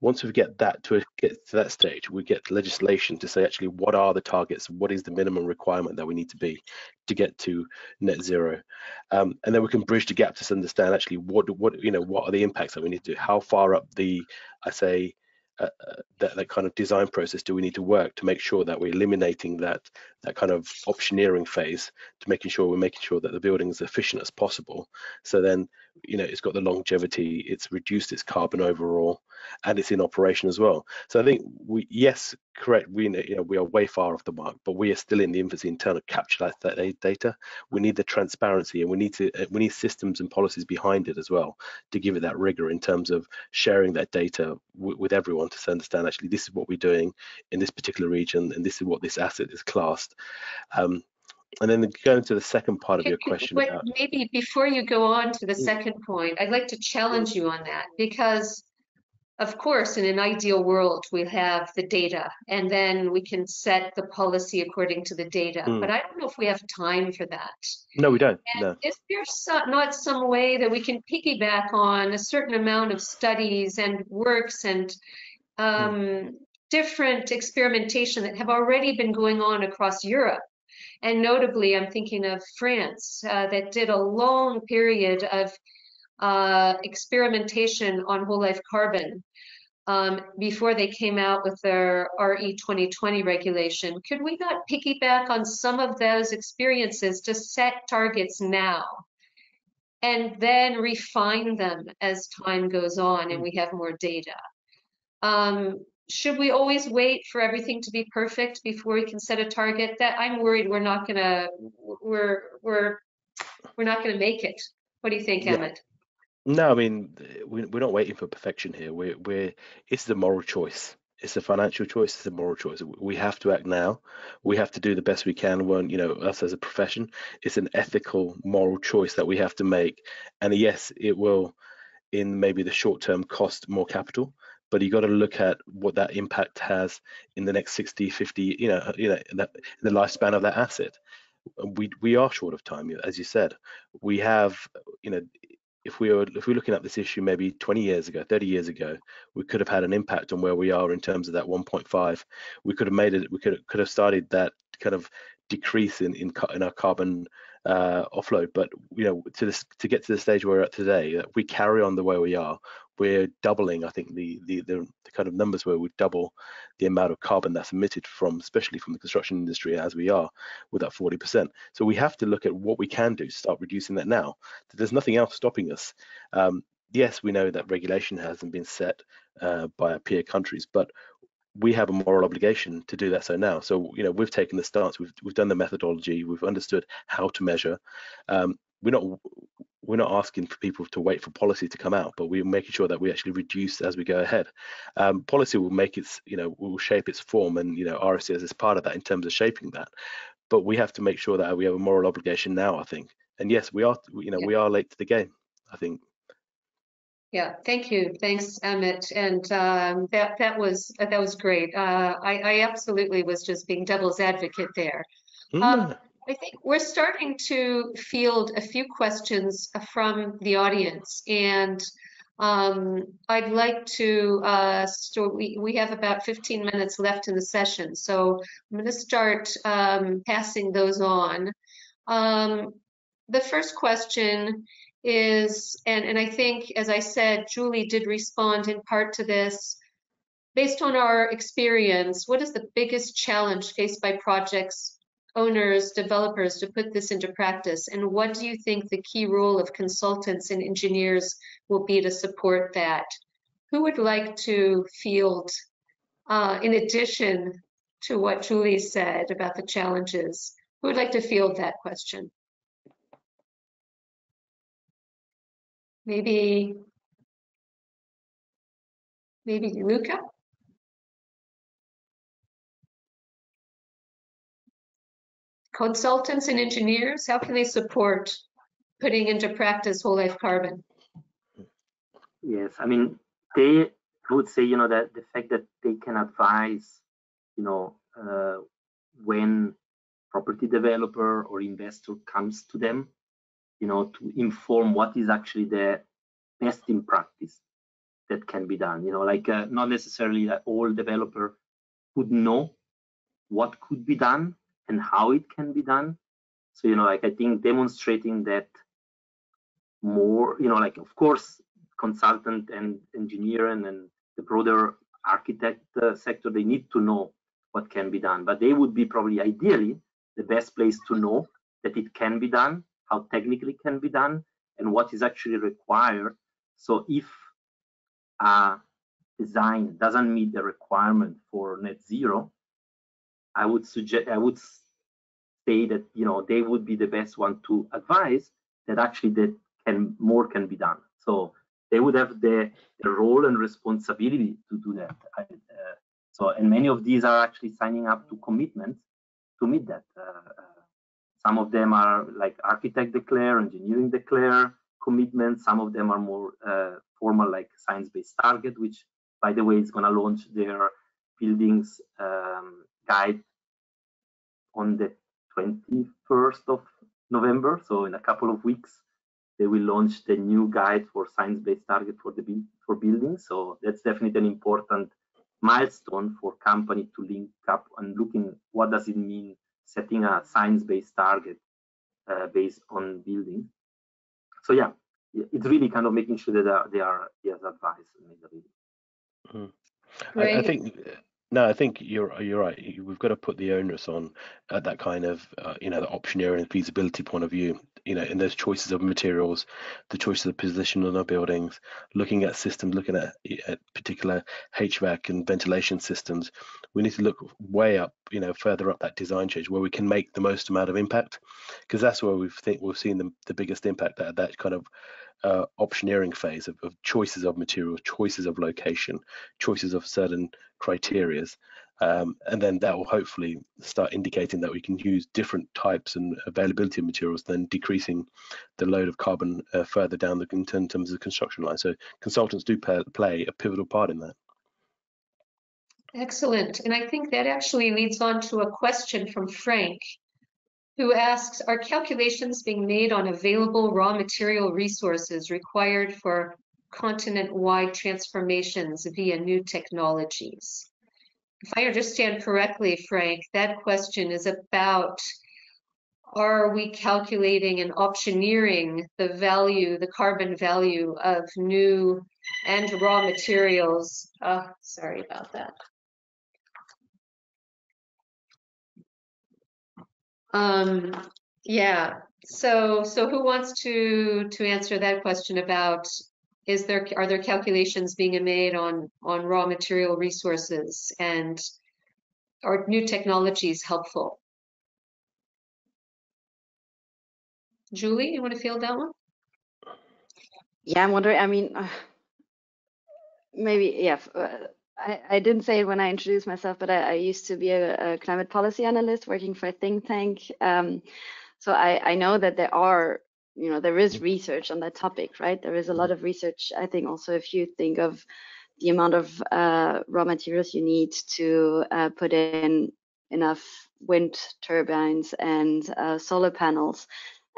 Once we get that to get to that stage, we get legislation to say actually what are the targets, what is the minimum requirement that we need to be to get to net zero, um, and then we can bridge the gap to understand actually what what you know what are the impacts that we need to do, how far up the I say uh, uh, that, that kind of design process do we need to work to make sure that we're eliminating that that kind of optioneering phase to making sure we're making sure that the building is efficient as possible? So then you know it's got the longevity it's reduced its carbon overall and it's in operation as well. So i think we yes correct we you know we are way far off the mark but we are still in the infancy in terms of capture that, data. We need the transparency and we need to uh, we need systems and policies behind it as well to give it that rigor in terms of sharing that data with everyone to understand actually this is what we're doing in this particular region and this is what this asset is classed. Um, and then going to the second part of your question about, maybe before you go on to the second point i'd like to challenge you on that because of course in an ideal world we have the data and then we can set the policy according to the data mm. but i don't know if we have time for that no we don't no. is there some, not some way that we can piggyback on a certain amount of studies and works and hmm. um, mm. different experimentation that have already been going on across europe and notably, I'm thinking of France uh, that did a long period of uh, experimentation on whole life carbon um, before they came out with their RE 2020 regulation. Could we not piggyback on some of those experiences to set targets now and then refine them as time goes on and we have more data? Um, should we always wait for everything to be perfect before we can set a target? That I'm worried we're not gonna we're we're we're not gonna make it. What do you think, yeah. Amit? No, I mean we, we're not waiting for perfection here. We're we're it's the moral choice. It's a financial choice. It's a moral choice. We have to act now. We have to do the best we can. When you know us as a profession, it's an ethical, moral choice that we have to make. And yes, it will, in maybe the short term, cost more capital but you got to look at what that impact has in the next 60, 50, you know, you know, that, the lifespan of that asset. We we are short of time, as you said. We have, you know, if we were if we are looking at this issue maybe 20 years ago 30 years ago we could have had an impact on where we are in terms of that 1.5 we could have made it we could could have started that kind of decrease in in, in our carbon uh, offload but you know to this to get to the stage where we're at today we carry on the way we are we're doubling, I think, the, the, the, the, kind of numbers where we double the amount of carbon that's emitted from, especially from the construction industry as we are with that 40%. So we have to look at what we can do to start reducing that now. There's nothing else stopping us. Um, yes, we know that regulation hasn't been set uh, by our peer countries, but we have a moral obligation to do that so now so you know we've taken the stance we've we've done the methodology we've understood how to measure um, we're not we're not asking for people to wait for policy to come out, but we're making sure that we actually reduce as we go ahead. Um, policy will make its, you know, will shape its form, and you know, RICS is part of that in terms of shaping that. But we have to make sure that we have a moral obligation now. I think, and yes, we are, you know, yeah. we are late to the game. I think. Yeah, thank you. Thanks, Amit. And um, that that was that was great. Uh, I, I absolutely was just being devil's advocate there. Mm. I think we're starting to field a few questions from the audience, and um, I'd like to. Uh, we we have about 15 minutes left in the session, so I'm going to start um, passing those on. Um, the first question is, and and I think, as I said, Julie did respond in part to this. Based on our experience, what is the biggest challenge faced by projects owners, developers to put this into practice? And what do you think the key role of consultants and engineers will be to support that? Who would like to field, uh, in addition to what Julie said about the challenges, who would like to field that question? Maybe, maybe Luca? Consultants and engineers, how can they support putting into practice whole life carbon? Yes, I mean, they would say, you know, that the fact that they can advise, you know, uh, when property developer or investor comes to them, you know, to inform what is actually the best in practice that can be done. You know, like uh, not necessarily that all developer would know what could be done, and how it can be done. So, you know, like I think demonstrating that more, you know, like of course, consultant and engineer and, and the broader architect uh, sector, they need to know what can be done, but they would be probably ideally the best place to know that it can be done, how technically can be done, and what is actually required. So if a design doesn't meet the requirement for net zero, I would suggest I would say that you know they would be the best one to advise that actually that can more can be done. So they would have the, the role and responsibility to do that. uh, so and many of these are actually signing up to commitments to meet that. Uh, uh, some of them are like architect declare, engineering declare commitments. Some of them are more uh, formal, like science-based target, which by the way is going to launch their buildings guide on the 21st of November. So in a couple of weeks, they will launch the new guide for science-based target for the for buildings. So that's definitely an important milestone for company to link up and looking what does it mean setting a science-based target uh, based on building. So yeah, it's really kind of making sure that they are, they are yes, advised. Mm. I, I, think no, I think you're you're right. We've got to put the onus on at that kind of uh, you know the optioneering and feasibility point of view. You know, in those choices of materials, the choice of the position on our buildings, looking at systems, looking at, at particular HVAC and ventilation systems. We need to look way up, you know, further up that design change where we can make the most amount of impact, because that's where we've think we've seen the, the biggest impact at that kind of uh, optioneering phase of, of, choices of materials, choices of location, choices of certain criterias. Um, and then that will hopefully start indicating that we can use different types and availability of materials, then decreasing the load of carbon uh, further down the in terms of the construction line. So consultants do play a pivotal part in that. Excellent. And I think that actually leads on to a question from Frank, who asks, are calculations being made on available raw material resources required for continent-wide transformations via new technologies? If I understand correctly, Frank, that question is about are we calculating and optioneering the value, the carbon value of new and raw materials? Oh, sorry about that. Um, yeah. So, so who wants to to answer that question about is there are there calculations being made on on raw material resources and are new technologies helpful? Julie, you want to field that one? Yeah, I'm wondering. I mean, uh, maybe yeah. Uh, I, I didn't say it when I introduced myself, but I, I used to be a, a, climate policy analyst working for a think tank. Um, so I, I know that there are, you know, there is research on that topic, right? There is a lot of research. I think also if you think of the amount of uh, raw materials you need to uh, put in enough wind turbines and uh, solar panels,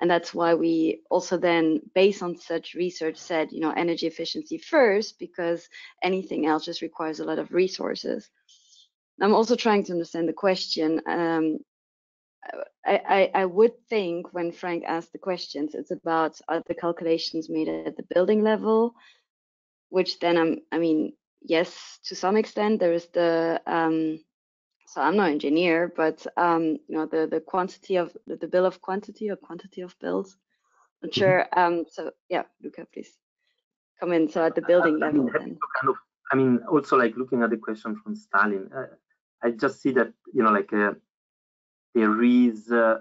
and that's why we also then, based on such research, said, you know, energy efficiency first, because anything else just requires a lot of resources. I'm also trying to understand the question. Um, I, I, I, would think when Frank asked the questions, it's about are the calculations made at the building level, which then I'm, I mean, yes, to some extent, there is the um, so I'm no engineer, but um, you know the the quantity of the, the bill of quantity or quantity of bills. Not mm-hmm. sure. Um, so yeah, Luca, please come in. So at the building I, level, mean, kind of, I mean, also like looking at the question from Stalin, uh, I just see that you know like uh, there is uh,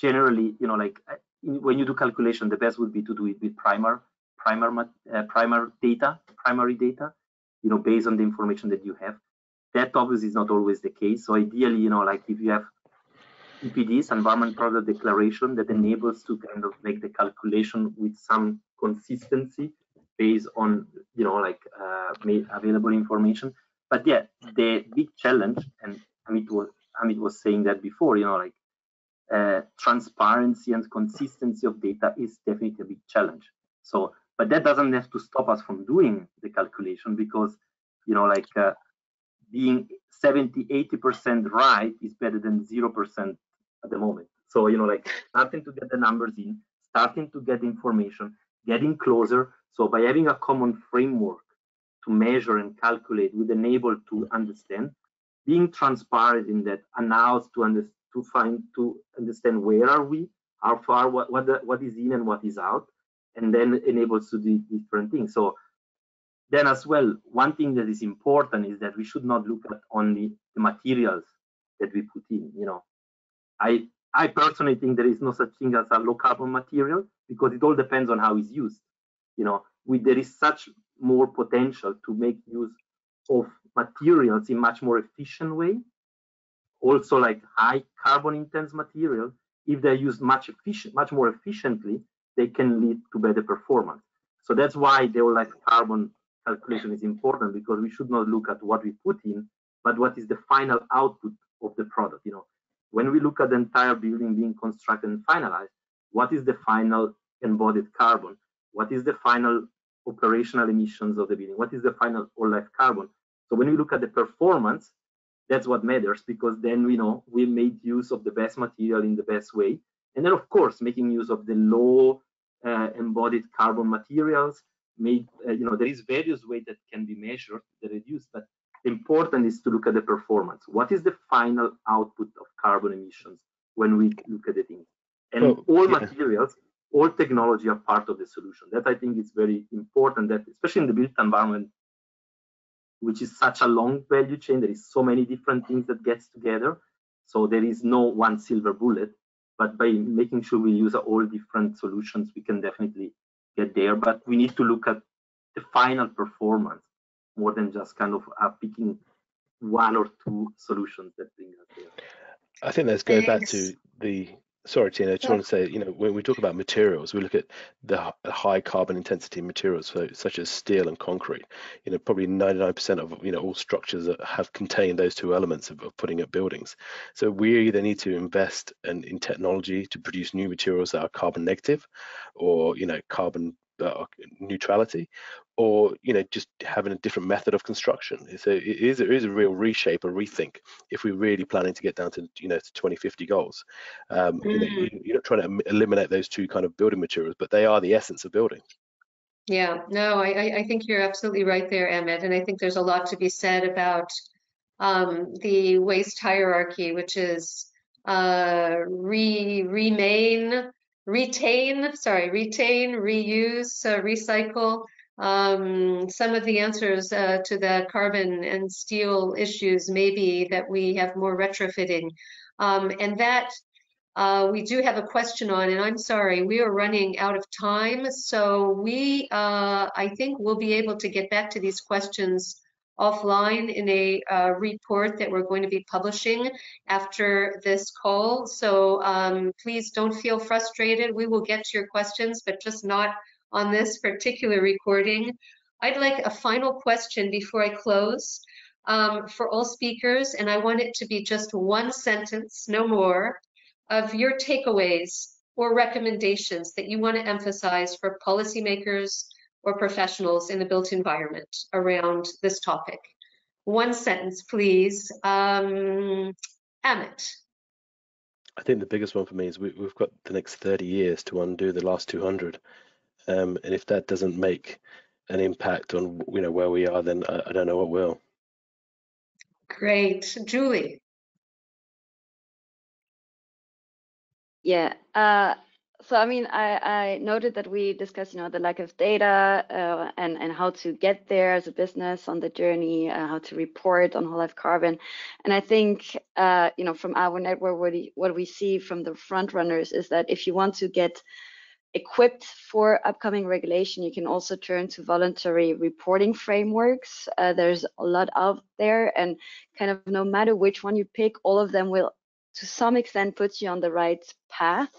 generally you know like uh, when you do calculation, the best would be to do it with primer primer uh, primer data, primary data, you know, based on the information that you have that obviously is not always the case. So ideally, you know, like if you have EPDs, environment product declaration, that enables to kind of make the calculation with some consistency based on, you know, like uh, available information. But yeah, the big challenge, and Amit was Amit was saying that before, you know, like uh, transparency and consistency of data is definitely a big challenge. So, but that doesn't have to stop us from doing the calculation because, you know, like uh, being 70, 80% right is better than 0% at the moment. So, you know, like starting to get the numbers in, starting to get information, getting closer. So by having a common framework to measure and calculate, we enable to understand, being transparent in that allows to understand to find to understand where are we, how far, what what, the, what is in and what is out, and then enables to do different things. So then as well, one thing that is important is that we should not look at only the materials that we put in. You know, I I personally think there is no such thing as a low carbon material because it all depends on how it's used. You know, we, there is such more potential to make use of materials in much more efficient way. Also, like high carbon intense material, if they're used much efficient, much more efficiently, they can lead to better performance. So that's why they all like carbon calculation is important because we should not look at what we put in, but what is the final output of the product. You know, when we look at the entire building being constructed and finalized, what is the final embodied carbon? What is the final operational emissions of the building? What is the final whole life carbon? So when we look at the performance, that's what matters because then we know we made use of the best material in the best way. And then of course, making use of the low uh, embodied carbon materials made, uh, you know, there is various ways that can be measured, the reduce, but important is to look at the performance. What is the final output of carbon emissions when we look at the thing? And oh, all yeah. materials, all technology are part of the solution. That I think is very important that, especially in the built environment, which is such a long value chain, there is so many different things that gets together. So there is no one silver bullet, but by making sure we use all different solutions, we can definitely get there, but we need to look at the final performance more than just kind of uh, picking one or two solutions that bring us there. I think let's go Thanks. back to the Sorry, Tina, I just want to say, you know, when we talk about materials, we look at the high carbon intensity materials, so, such as steel and concrete. You know, probably 99% of, you know, all structures that have contained those two elements of, of putting up buildings. So we either need to invest in, in technology to produce new materials that are carbon negative or, you know, carbon uh, neutrality, or, you know, just having a different method of construction. So it is, it is a real reshape, a rethink if we're really planning to get down to, you know, to 2050 goals. Um, you know, Mm. you- you're not trying to eliminate those two kind of building materials, but they are the essence of building. Yeah, no, I, I, I think you're absolutely right there, Amit. And I think there's a lot to be said about um, the waste hierarchy, which is uh, re, remain, retain, sorry, retain, reuse, uh, recycle. Um, some of the answers uh, to the carbon and steel issues may be that we have more retrofitting. Um, and that uh, we do have a question on, and I'm sorry, we are running out of time. So we, uh, I think we'll be able to get back to these questions offline in a uh, report that we're going to be publishing after this call. So um, please don't feel frustrated. We will get to your questions, but just not on this particular recording. I'd like a final question before I close um, for all speakers, and I want it to be just one sentence, no more of your takeaways or recommendations that you want to emphasize for policymakers or professionals in the built environment around this topic. One sentence, please. Um, Amit. I think the biggest one for me is we, we've got the next 30 years to undo the last 200. Um, and if that doesn't make an impact on, you know, where we are, then I, I don't know what will. Great. Julie. Yeah. Uh, so I mean, I, I noted that we discussed, you know, the lack of data uh, and and how to get there as a business on the journey, uh, how to report on whole life carbon, and I think, uh, you know, from our network, what we, what we see from the front runners is that if you want to get equipped for upcoming regulation, you can also turn to voluntary reporting frameworks. Uh, there's a lot out there, and kind of no matter which one you pick, all of them will to some extent put you on the right path.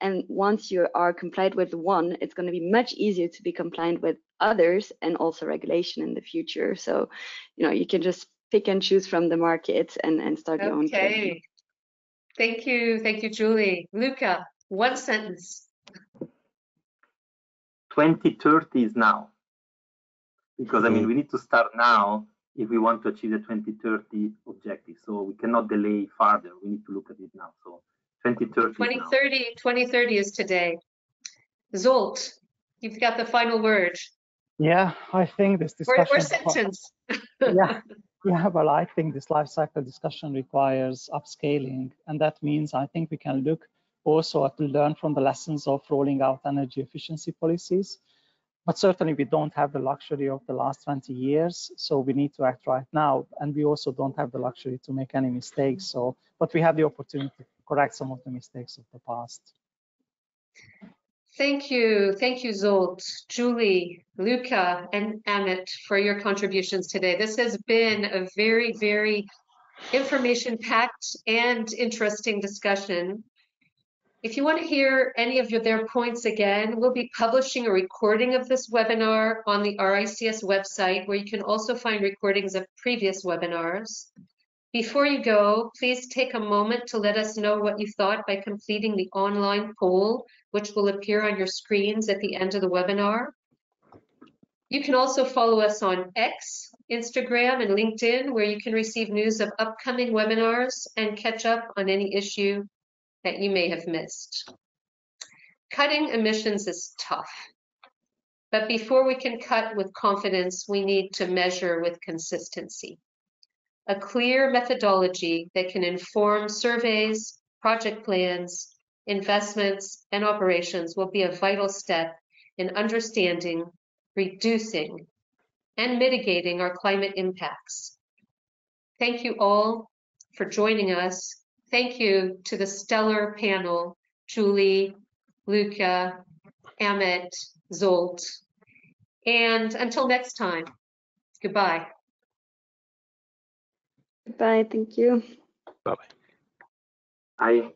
And once you are compliant with one, it's going to be much easier to be compliant with others and also regulation in the future. So, you know, you can just pick and choose from the market and, and start your own. Okay. Thank you. Thank you, Julie. Luca, one sentence. 2030 is now. Because I mean, Mm. we need to start now if we want to achieve the 2030 objective. So we cannot delay further. We need to look at it now. So 2030. is 2030, 2030 is today. Zsolt, you've got the final word. Yeah, I think this Or, discussion. or sentence. yeah, yeah, well, I think this life cycle discussion requires upscaling, and that means I think we can look also to learn from the lessons of rolling out energy efficiency policies. But certainly, we don't have the luxury of the last 20 years, so we need to act right now. And we also don't have the luxury to make any mistakes. So, but we have the opportunity to correct some of the mistakes of the past. Thank you. Thank you, Zsolt, Julie, Luca, and Amit for your contributions today. This has been a very, very information-packed and interesting discussion. If you want to hear any of your, their points again, we'll be publishing a recording of this webinar on the RICS website, where you can also find recordings of previous webinars. Before you go, please take a moment to let us know what you thought by completing the online poll, which will appear on your screens at the end of the webinar. You can also follow us on X, Instagram, and LinkedIn, where you can receive news of upcoming webinars and catch up on any issue that you may have missed. Cutting emissions is tough, but before we can cut with confidence, we need to measure with consistency. A clear methodology that can inform surveys, project plans, investments, and operations will be a vital step in understanding, reducing, and mitigating our climate impacts. Thank you all for joining us. Thank you to the stellar panel, Julie, Luca, Amit, Zsolt. And until next time, goodbye. Goodbye. Thank you. Bye bye. I